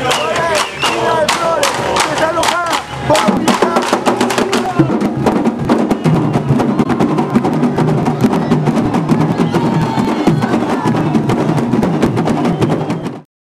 Go!